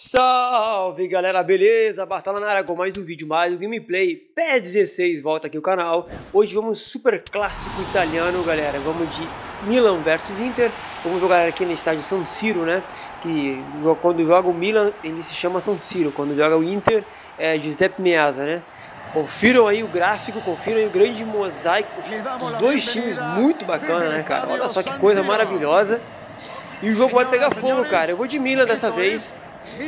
Salve galera, beleza? Bartola na área com mais um vídeo, mais um gameplay. PES 16, volta aqui o canal. Hoje vamos super clássico italiano galera, vamos de Milan versus Inter. Vamos jogar aqui no estádio San Siro, né? Que quando joga o Milan ele se chama San Siro, quando joga o Inter é Giuseppe Meazza, né? Confiram aí o gráfico, confiram aí o grande mosaico dos dois times, muito bacana né cara? Olha só que coisa maravilhosa. E o jogo vai pegar fogo cara, eu vou de Milan dessa vez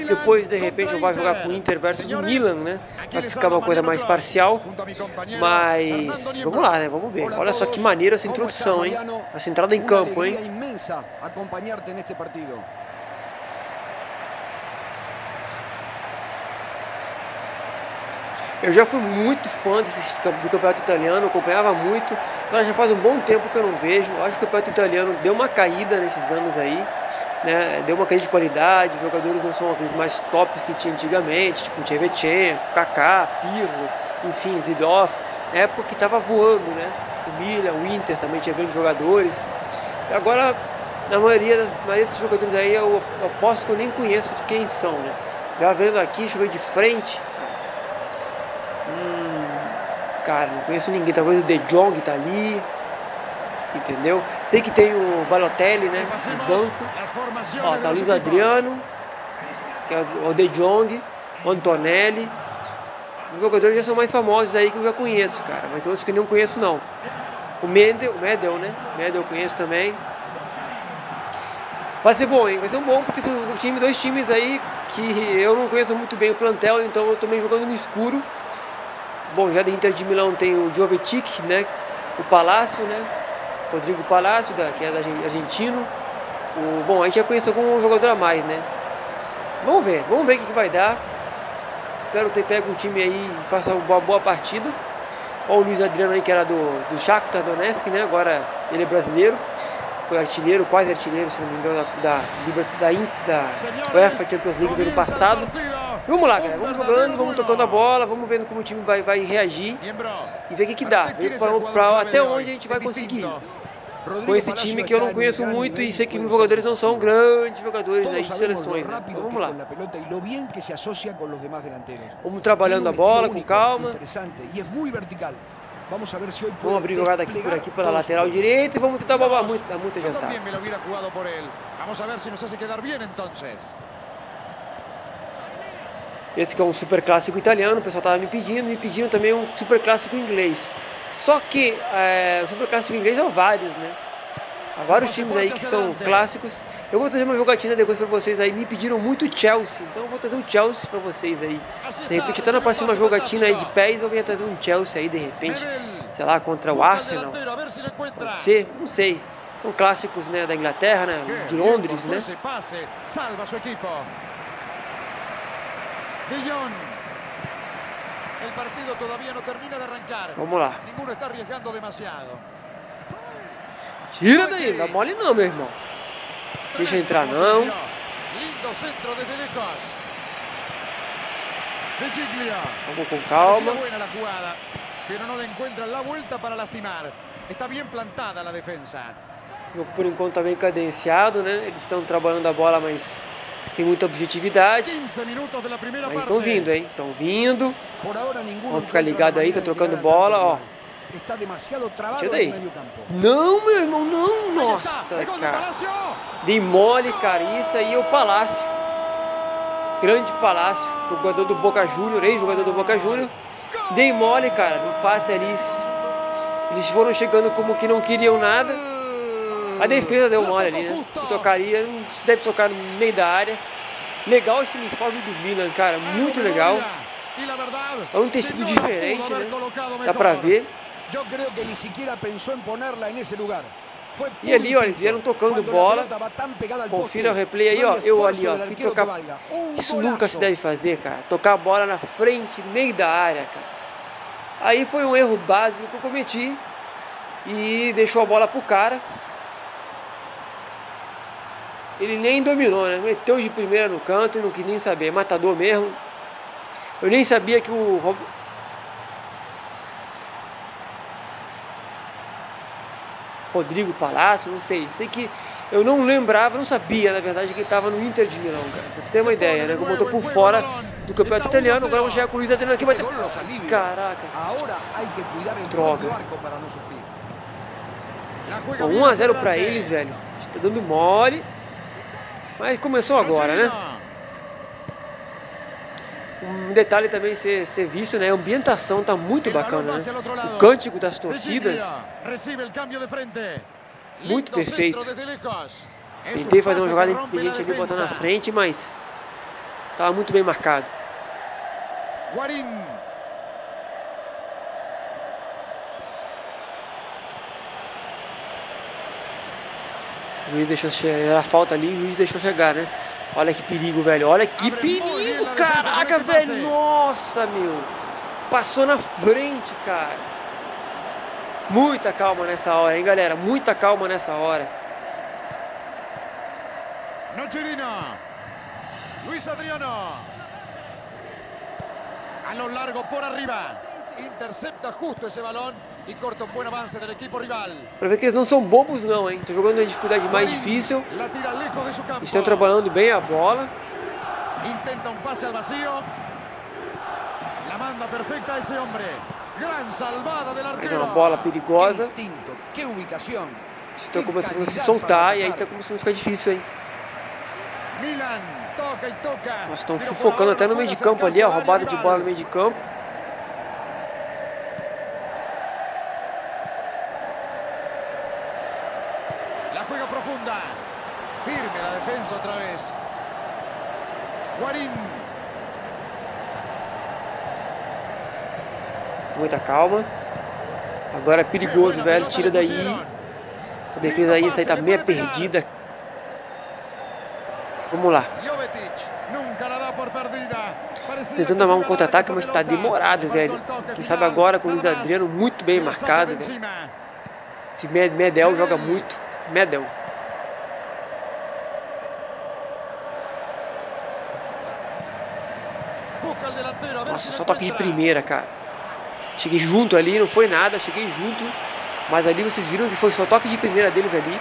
depois, de repente, vai jogar com o Inter versus o Milan, né? Vai ficar uma coisa mais parcial. Mas vamos lá, né? Vamos ver. Olha só que maneira essa introdução, hein? Essa entrada em campo, hein? Eu já fui muito fã desse, do campeonato italiano, acompanhava muito, mas já faz um bom tempo que eu não vejo. Acho que o campeonato italiano deu uma caída nesses anos aí né, deu uma caída de qualidade, os jogadores não são aqueles mais tops que tinha antigamente, tipo Tchevchenko, Kaká, Pirlo, enfim, Zidov, na época que estava voando, né, o Milan, o Inter também tinha grandes jogadores, agora, na maioria, das, maioria desses jogadores aí, eu, eu aposto que eu nem conheço de quem são, né, já vendo aqui, deixa eu ver de frente, hum, cara, não conheço ninguém, talvez o De Jong tá ali, entendeu? Sei que tem o Balotelli, né, no banco. Ó, tá Luiz Adriano, que é o De Jong, Antonelli. Os jogadores já são mais famosos aí que eu já conheço, cara, mas outros que não conheço não. O Mendel, o Medel, né? Medel eu conheço também. Vai ser bom, hein? Vai ser bom porque são dois times aí que eu não conheço muito bem o plantel, então eu tô meio jogando no escuro. Bom, já da Inter de Milão tem o Jovetic, né? O Palácio, né? Rodrigo Palácio, que é da argentino. O, bom, a gente já conhece algum jogador a mais, né? Vamos ver, vamos ver o que, que vai dar. Espero ter pego um time aí e faça uma boa partida. Olha o Luiz Adriano aí, que era do, do Shakhtar Donetsk, né? Agora ele é brasileiro. Foi artilheiro, quase artilheiro, se não me engano, da, da, da, da UEFA Champions League do ano passado. Vamos lá, galera. Vamos jogando, vamos tocando a bola, vamos vendo como o time vai, vai reagir e ver o que, que dá. Pra, pra, até onde a gente vai conseguir com esse time que eu não conheço muito e sei que os jogadores não são grandes jogadores aí de seleções. Né? Então, vamos lá. Vamos trabalhando a bola com calma. Vamos abrir jogada aqui por aqui pela lateral direita e vamos tentar babar muito, dar muito adiantado. Vamos ver se nos hace quedar bien entonces. Esse que é um super clássico italiano, o pessoal estava me pedindo, me pedindo também um super clássico inglês. Só que é, o Superclássico inglês há vários, né? Há vários times aí que são clássicos. Eu vou trazer uma jogatina depois para vocês aí. Me pediram muito Chelsea, então eu vou trazer um Chelsea para vocês aí. De repente, até na próxima jogatina aí de pés, eu venho trazer um Chelsea aí, de repente, sei lá, contra o Arsenal. Pode ser, não sei. São clássicos, né, da Inglaterra, né, de Londres, né? Salva seu equipo. De Jong. El partido todavía no termina de arrancar. Vamos lá. Ninguno está arriesgando demasiado. Dá mole não, meu irmão. Deixa entrar não. Lindo centro desde lejos. De Giglia. Vamos com calma. buena la jugada, pero no le encuentran la vuelta para lastimar. Está bien plantada la defensa. Por enquanto está bem cadenciado, né? Eles estão trabalhando a bola, mas sem muita objetividade. Mas estão vindo, hein? Estão vindo. Vamos ficar ligado aí, tá trocando bola, ó. Tira daí. Não, meu irmão, não. Nossa, cara. Dei mole, cara. Isso aí é o Palácio. Grande Palácio. Jogador do Boca Júnior, ex-jogador do Boca Júnior. Dei mole, cara. No passe ali. Eles foram chegando como que não queriam nada. A defesa deu mole ali, né? Tocaria, não se deve tocar no meio da área. Legal esse uniforme do Milan, cara, muito legal. É um tecido diferente, né? Dá pra ver. E ali, ó, eles vieram tocando bola. Confira o replay aí, ó. Eu ali, ó, fui tocar. Isso nunca se deve fazer, cara. Tocar a bola na frente, meio da área, cara. Aí foi um erro básico que eu cometi. E deixou a bola pro cara. Ele nem dominou, né? Meteu de primeira no canto e não quis nem saber. Matador mesmo. Eu nem sabia que o. Rodrigo Palácio, não sei. Sei que Eu não lembrava, não sabia, na verdade, que ele estava no Inter de Milão, cara. Pra ter uma ideia, né? Como eu tô por fora do campeonato italiano, agora vou chegar com o Luiz Adriano aqui, vai ter... Caraca. Droga. Bom, 1x0 pra eles, velho. A gente tá dando mole. Mas começou agora, né? Um detalhe também ser, ser visto, né? A ambientação tá muito bacana, né? O cântico das torcidas. Muito perfeito. Tentei fazer uma jogada inteligente ali, botar na frente, mas tava muito bem marcado. Guarim. O juiz deixou chegar, a falta ali, o juiz deixou chegar, né? Olha que perigo, velho. Olha que perigo, caraca, velho. Nossa, meu. Passou na frente, cara. Muita calma nessa hora, hein, galera? Muita calma nessa hora. Nocherina. Luis Adriano. A lo largo por arriba. Intercepta justo esse balão e corta um bom avanço do equipo rival. Para ver que eles não são bobos não, hein? Estão jogando uma dificuldade mais difícil. Estão trabalhando bem a bola. Intenta um passe ao vazio. La manda perfeita esse homem. Gran salvada del arquero. É uma bola perigosa. Que ubicação. Estão começando a se soltar e aí está começando a ficar difícil, hein? Milan toca e toca. Nós estão sufocando até no meio de campo ali, a roubada de bola no meio de campo. outra vez. Guarim. Muita calma. Agora é perigoso, velho. Tira daí. Essa defesa aí, essa aí tá meio perdida. Vamos lá. Tentando armar um contra-ataque, mas tá demorado, velho. Quem sabe agora com o Luiz Adriano muito bem marcado, velho. Esse Medel joga muito. Medel. Nossa, só toque de primeira, cara. Cheguei junto ali, não foi nada, cheguei junto. Mas ali vocês viram que foi só toque de primeira deles ali.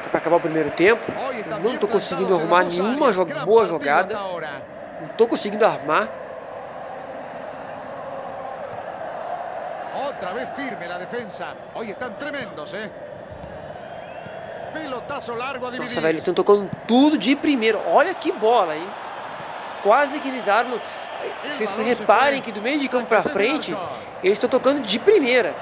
Foi para acabar o primeiro tempo. não estou conseguindo arrumar nenhuma jo boa jogada. Não estou conseguindo armar. Outra vez firme a defesa. Hoje estão tremendos, eh? Pelotazo largo. Nossa, velho, eles estão tocando tudo de primeiro. Olha que bola, hein? quase que eles armam. Se vocês reparem que do meio de campo para frente, eles estão tocando de primeira.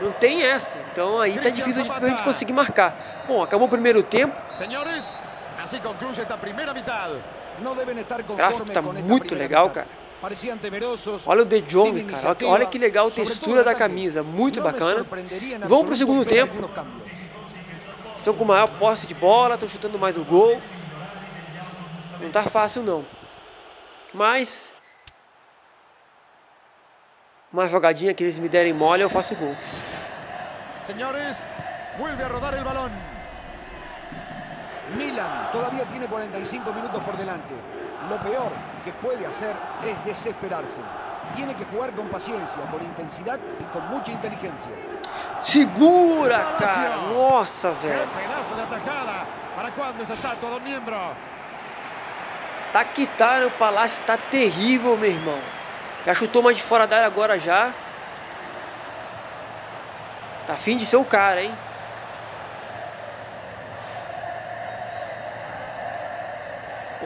Não tem essa. Então aí tá difícil de, a gente conseguir marcar. Bom, acabou o primeiro tempo. O gráfico tá muito legal, cara. Olha o De Jong, cara. Olha que legal a textura da camisa. Muito bacana. Vamos pro segundo tempo. Estão com maior posse de bola, estão chutando mais o gol. Não tá fácil não. Mas uma jogadinha que eles me derem mole, eu faço gol. Senhores, vuelve a rodar el balón. Milan todavía tiene 45 minutos por delante. Lo peor que puede hacer es desesperarse. Tiene que jugar con paciencia, con intensidad y con mucha inteligencia. Segura, cara! Nossa, velho! pedaço de atacada! Para quando essa estátua, don Miembro? Tá que tá, o Palácio tá terrível, meu irmão. Já chutou mais de fora da área agora já. Tá afim de ser o cara, hein?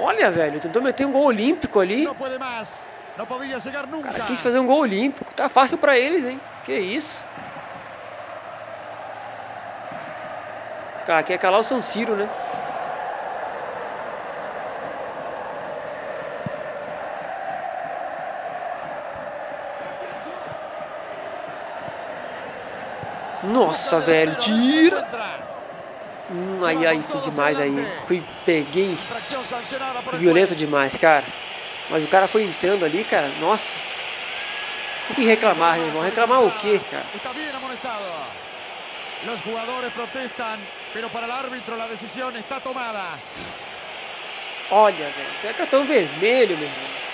Olha, velho, tentou meter um gol olímpico ali. Não pode mais. Não podia chegar nunca. O cara quis fazer um gol olímpico. Tá fácil pra eles, hein? Que isso. Cara, quer calar o San Siro, né? Nossa, velho, tira! Hum, aí, aí, fui demais aí. Fui, peguei. Violento demais, cara. Mas o cara foi entrando ali, cara. Nossa. Tem que reclamar, meu irmão. Reclamar o quê, cara? Os jogadores protestam, mas para o árbitro a decisão está tomada. Olha, velho, isso é cartão vermelho, meu irmão.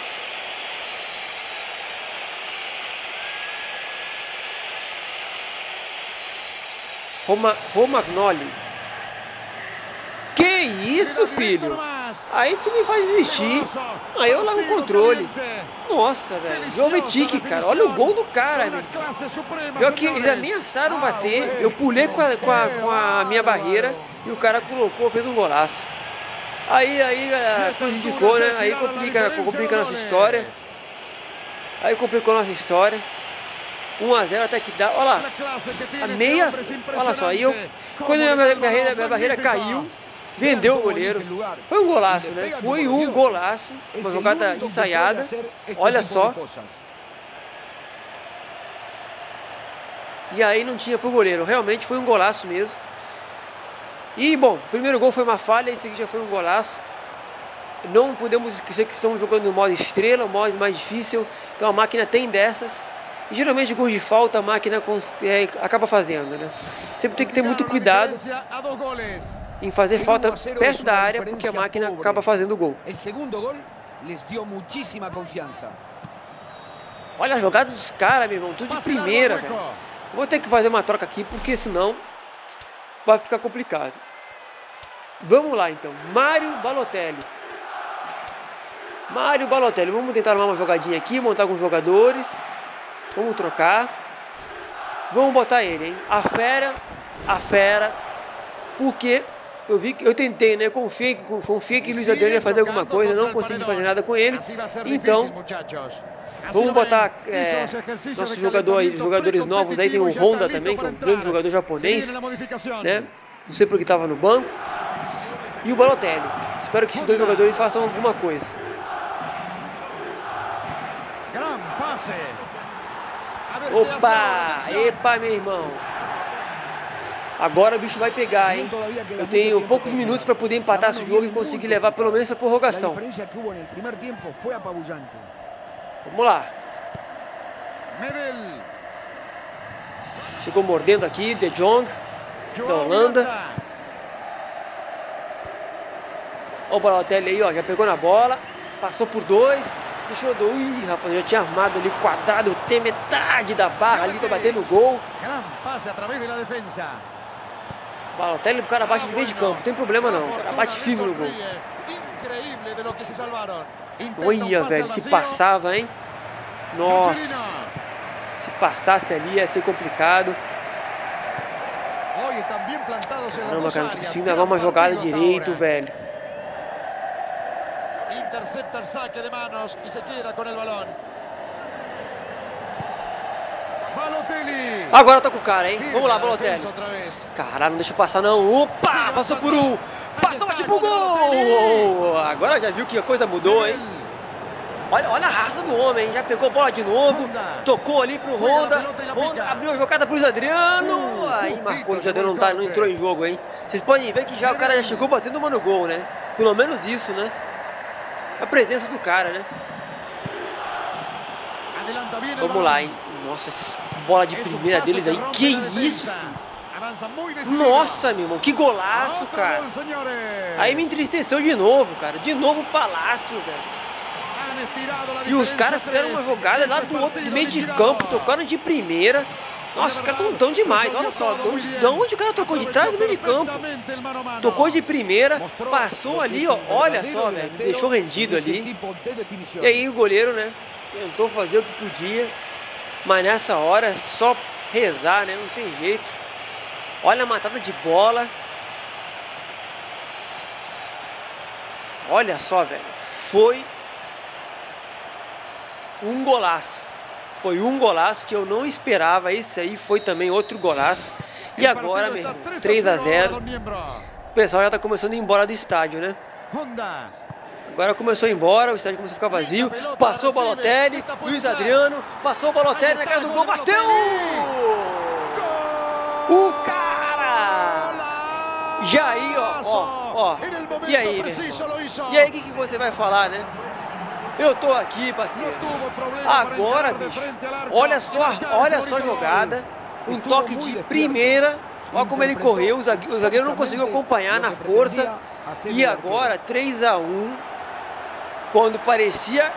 Roma, Romagnoli. Que isso, filho? Aí tu me faz desistir. Aí eu largo o controle. Nossa, velho. Jovetic, cara. Olha o gol do cara, velho. Pior que eles ameaçaram bater. Eu pulei com a, com, a, com a minha barreira e o cara colocou, fez um golaço. Aí, aí, prejudicou, né? Aí complica, complica a nossa história. Aí complicou a nossa história. 1 a 0 até que dá. Olha lá. A meia. Olha só, aí eu. Quando a minha barreira, minha barreira caiu, vendeu o goleiro. Foi um golaço, né? Foi um golaço. Uma jogada ensaiada. Olha só. E aí não tinha pro goleiro. Realmente foi um golaço mesmo. E bom, o primeiro gol foi uma falha, esse aqui já foi um golaço. Não podemos esquecer que estamos jogando no modo estrela, o modo mais difícil. Então a máquina tem dessas. Geralmente gols de falta a máquina é, acaba fazendo, né? Sempre tem que ter muito cuidado em fazer falta perto da área, porque a máquina acaba fazendo o gol. Olha a jogada dos caras, meu irmão, tudo de primeira, velho. Vou ter que fazer uma troca aqui, porque senão vai ficar complicado. Vamos lá então, Mário Balotelli. Mário Balotelli, vamos tentar armar uma jogadinha aqui, montar alguns jogadores. Vamos trocar. Vamos botar ele, hein? A fera, a fera. Porque eu vi que eu tentei, né? Confiei, confiei que Luiz Adriano ia fazer alguma coisa, não consegui fazer nada com ele. Então, vamos botar é, nossos jogadores, jogadores novos aí. Tem o Honda também, que é um grande jogador japonês, né? Não sei porque estava no banco. E o Balotelli. Espero que esses dois jogadores façam alguma coisa. Opa! Epa, meu irmão! Agora o bicho vai pegar, hein? Eu tenho poucos minutos para poder empatar esse jogo e conseguir levar pelo menos a prorrogação. Vamos lá. Chegou mordendo aqui, De Jong, da Holanda. Olha o Balotelli aí, ó, já pegou na bola, passou por dois, Deixou do. Ih, rapaz, já tinha armado ali quadrado, tem metade da barra ali para bater no gol. passe através da defesa. Balotelli, o cara bate de meio de campo, não tem problema não. O cara bate firme no gol. Olha, velho, se passava, hein? Nossa. Se passasse ali ia ser complicado. Caramba, cara, não precisa levar uma jogada direito, velho. Intercepta el saque de manos y se queda con el balón. Balotelli. Agora tá com o cara, hein? Vamos lá, Balotelli. Caralho, não deixa eu passar não. Opa, passou por um. Passou, bate pro gol. Agora já viu que a coisa mudou, hein? Olha, olha a raça do homem, hein? já pegou a bola de novo, tocou ali pro Honda, Honda abriu a jogada pro Adriano, aí marcou, o Adriano não, tá, não entrou em jogo, hein? Vocês podem ver que já o cara já chegou batendo uma no gol, né? Pelo menos isso, né? A presença do cara, né? Vamos lá, hein? Nossa, essa bola de primeira deles aí. Que isso, filho? Nossa, meu irmão, que golaço, cara. Aí me entristeceu de novo, cara. De novo o Palácio, velho. E os caras fizeram uma jogada lá do outro meio de campo, tocando de primeira. Nossa, os caras estão tão demais, olha só. De onde o cara tocou? De trás do meio de campo. Tocou de primeira, passou ali, ó. Olha só, velho. Deixou rendido ali. E aí o goleiro, né? Tentou fazer o que podia. Mas nessa hora é só rezar, né? Não tem jeito. Olha a matada de bola. Olha só, velho. Foi um golaço. Foi um golaço que eu não esperava. Esse aí foi também outro golaço. E agora, meu irmão, 3 a 0 O pessoal já está começando a ir embora do estádio, né? Agora começou a ir embora, o estádio começou a ficar vazio. Passou o Balotelli, Luiz Adriano, passou o Balotelli na cara do gol, bateu! O cara! Já aí, ó, ó, ó. E aí, meu irmão? E aí, o que, que você vai falar, né? Eu tô aqui, parceiro. Agora, bicho, olha só, olha só a jogada. Um toque de primeira. Olha como ele correu. O zagueiro não conseguiu acompanhar na força. E agora, 3 a 1 quando parecia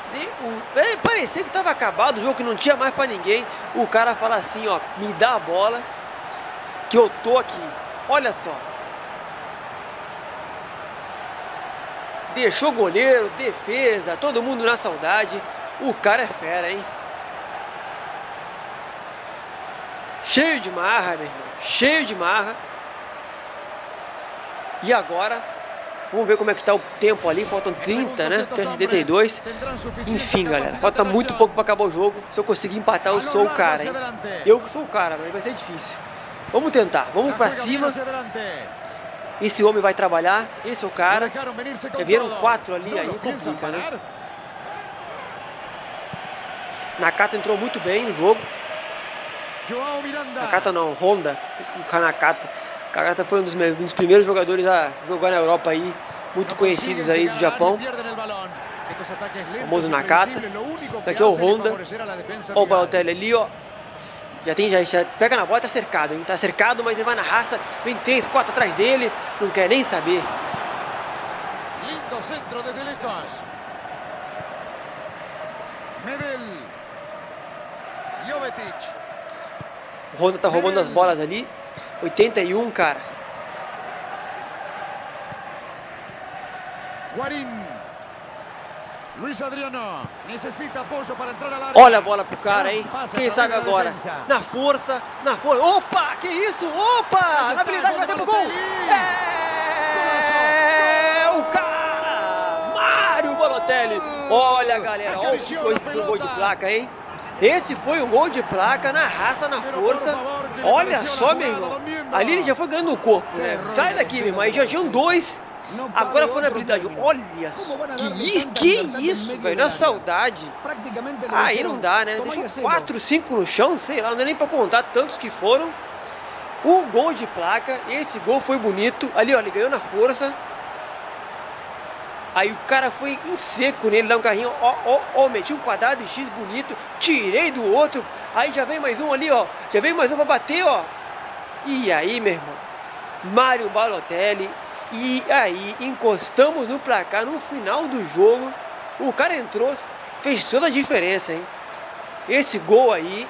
é, parecia que estava acabado o jogo, que não tinha mais para ninguém. O cara fala assim, ó, me dá a bola. que eu tô aqui. Olha só. Deixou goleiro, defesa, todo mundo na saudade. O cara é fera, hein? Cheio de marra, meu irmão. Cheio de marra. E agora, vamos ver como é que tá o tempo ali. Faltam 30, né? Até 72. Enfim, galera. Falta muito pouco para acabar o jogo. Se eu conseguir empatar, eu sou o cara, hein? Eu que sou o cara, mas vai ser difícil. Vamos tentar. Vamos para cima. Esse homem vai trabalhar. Esse é o cara. Já vieram quatro ali, aí complica, né? Nakata entrou muito bem no jogo. Nakata não, Honda. O Nakata. Nakata foi um dos, meus, um dos primeiros jogadores a jogar na Europa aí, muito conhecidos aí do Japão. O famoso Nakata. Isso aqui é o Honda. Olha o Balotelli ali, ó. Já tem, já, já pega na bola, tá cercado, hein? Tá cercado, mas ele vai na raça, vem três, quatro atrás dele, não quer nem saber. Lindo centro de lejos. Medel. Jovetic. O Honda tá roubando as bolas ali. 81, cara. Guarim. Luiz Adriano necessita apoio para entrar al área. Olha a bola pro cara, hein? Quem sabe agora? Na força, na força. Opa, que isso? Opa! Na habilidade vai ter pro gol. É o cara! Mário Balotelli. Olha, galera, olha que gol de placa, hein? Esse foi um gol de placa na raça, na força. Olha só, meu irmão. Ali ele já foi ganhando o corpo, né? Sai daqui, meu irmão. Aí já tinham dois Agora foi na habilidade. Olha, que, que isso, velho. Na saudade. Aí não dá, né? Deixou 4, 5 no chão, sei lá, não é nem pra contar tantos que foram. Um gol de placa. Esse gol foi bonito. Ali, ó, ele ganhou na força. Aí o cara foi em seco nele, dá um carrinho, ó, ó, ó, meti um quadrado X bonito, tirei do outro, aí já vem mais um ali, ó, já vem mais um pra bater, ó. E aí, meu irmão, Mário Balotelli e aí encostamos no placar no final do jogo. O cara entrou, fez toda a diferença, hein? Esse gol aí,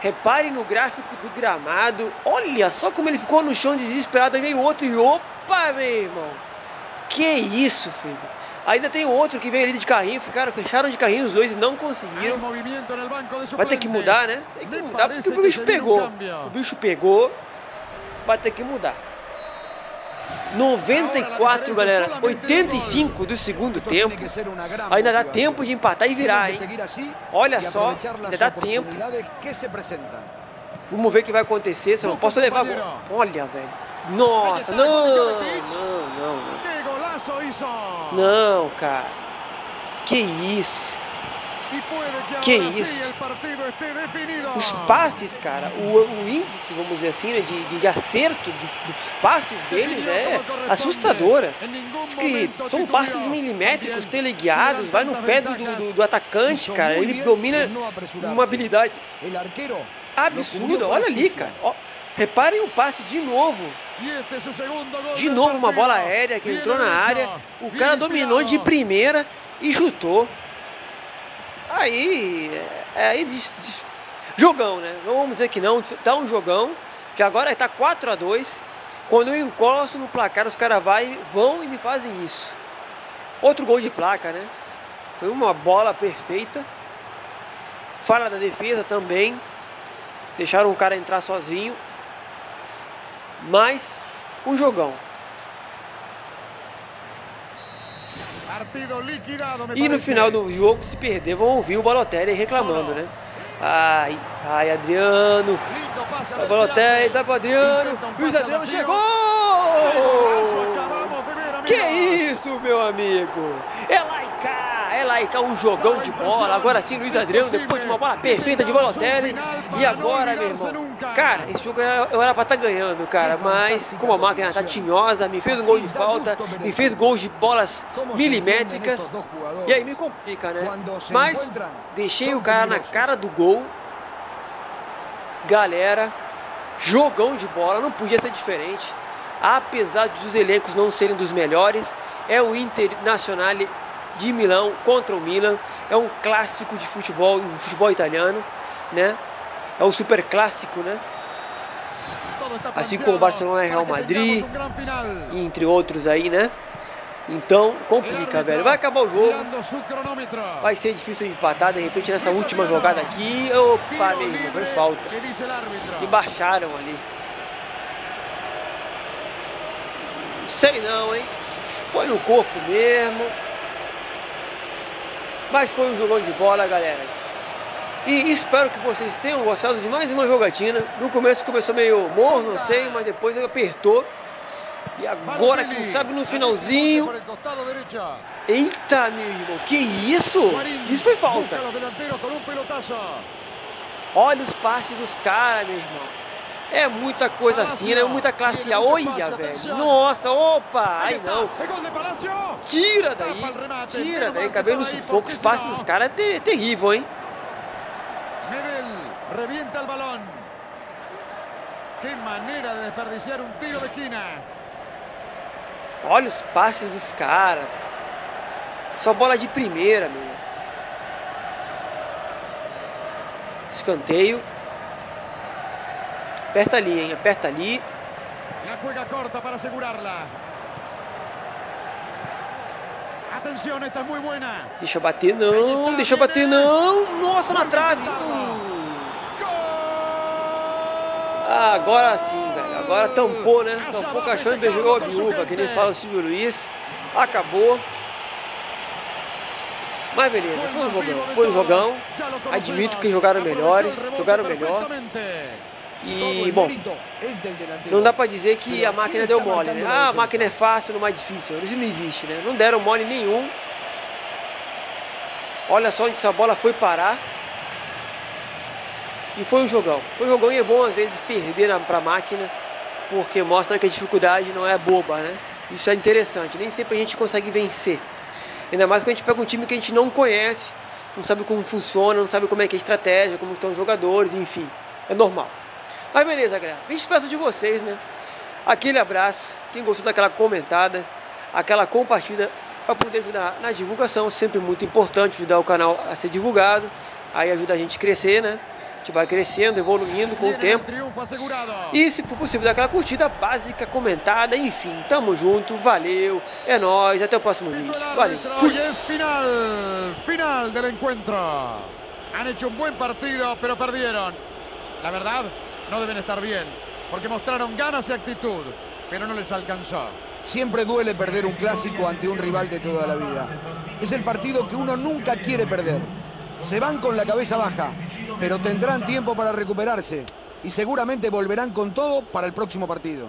repare no gráfico do gramado. Olha só como ele ficou no chão desesperado. Aí veio outro e opa, meu irmão. Que isso, filho. Ainda tem outro que veio ali de carrinho, ficaram, fecharam de carrinho os dois e não conseguiram. Vai ter que mudar, né? Tem que mudar porque o bicho pegou. O bicho pegou, vai ter que mudar. 94, galera. 85 do segundo tempo. Ainda dá tempo de empatar e virar, hein? Olha só, ainda dá tempo. Vamos ver o que vai acontecer. Se eu não posso levar gol. Olha, velho. Nossa, não, não, não. Não, cara. Que isso. Que isso? Os passes, cara, o, o índice, vamos dizer assim, né, de, de, acerto do, dos passes deles é assustadora. Acho que são passes milimétricos, teleguiados, vai no pé do, do, do atacante, cara. Ele domina uma habilidade absurda. Olha ali, cara. Ó, reparem o passe de novo. De novo uma bola aérea que entrou na área. O cara dominou de primeira e chutou. Aí, é, aí jogão, né? Não vamos dizer que não, tá um jogão, que agora está 4 a 2 Quando eu encosto no placar, os caras vão e me fazem isso. Outro gol de placa, né? Foi uma bola perfeita. Fala da defesa também. Deixaram o cara entrar sozinho. Mas um jogão. E no final do jogo, se perder, vão ouvir o Balotelli reclamando, né? Ai, ai, Adriano. O Balotelli, tá pro Adriano. Luiz Adriano chegou! Que isso, meu amigo? É lá e cá, é lá e cá, um jogão de bola. Agora sim, Luiz Adriano, depois de uma bola perfeita de Balotelli. E agora, meu irmão, cara, esse jogo eu era pra estar tá ganhando, cara. Mas como a máquina tá tinhosa, me fez um gol de falta, me fez gols de bolas milimétricas. E aí me complica, né? Mas deixei o cara na cara do gol. Galera, jogão de bola, não podia ser diferente apesar dos elencos não serem dos melhores, é o Internacional de Milão contra o Milan, é um clássico de futebol, do futebol italiano, né? É o super clássico, né? assim como o Barcelona e Real Madrid, entre outros aí, né? Então, complica, velho. Vai acabar o jogo. Vai ser difícil de empatar, de repente, nessa última jogada aqui. Opa, meu irmão, foi falta. E baixaram ali. Sei não, hein? Foi no corpo mesmo. Mas foi um jogão de bola, galera. E espero que vocês tenham gostado de mais uma jogatina. No começo começou meio morno, não sei, mas depois apertou. E agora, quem sabe no finalzinho. Eita, meu irmão, que isso? Isso foi falta. Olha os passes dos caras, meu irmão. É muita coisa fina, é muita classe A. Olha, velho. Nossa, opa! Ai, não. Tira daí. Tira daí. Cabelo no sufoco. Os passes dos caras é terrível, hein? Revienta o balão. Que maneira de desperdiciar um tiro de esquina. Olha os passes dos caras. Só bola de primeira, meu. Escanteio. Aperta ali, hein? Aperta ali. La juega corta para asegurarla. Atenção, está muito boa. Deixa bater não, deixa bater não. Nossa, na trave. Ah, agora sim, velho. Agora tampou, né? Tampou o caixão e beijou a viúva, que nem fala o Silvio Luiz. Acabou. Mas beleza, foi um jogão. Foi um jogão. Admito que jogaram melhores, jogaram melhor. E, bom, não dá pra dizer que a máquina deu mole, né? Ah, a máquina é fácil, não mais difícil. Isso não existe, né? Não deram mole nenhum. Olha só onde essa bola foi parar. E foi um jogão. Foi um jogão e é bom às vezes perder para a máquina, porque mostra que a dificuldade não é boba, né? Isso é interessante. Nem sempre a gente consegue vencer. Ainda mais quando a gente pega um time que a gente não conhece, não sabe como funciona, não sabe como é que é a estratégia, como estão os jogadores, enfim. É normal. Mas beleza, galera. Me despeço de vocês, né? Aquele abraço. Quem gostou daquela comentada, aquela compartilha para poder ajudar na divulgação. Sempre muito importante ajudar o canal a ser divulgado. Aí ajuda a gente a crescer, né? gente vai crescendo, evoluindo com o tempo. E se for possível, daquela curtida básica, comentada, enfim, tamo junto, valeu, é nóis, até o próximo vídeo. Valeu. Final, final del encuentro. Han hecho un buen partido, pero perdieron. La verdad, no deben estar bien, porque mostraron ganas y actitud, pero no les alcanzó. Siempre duele perder un clásico ante un rival de toda la vida. Es el partido que uno nunca quiere perder. Se van con la cabeza baja, pero tendrán tiempo para recuperarse y seguramente volverán con todo para el próximo partido.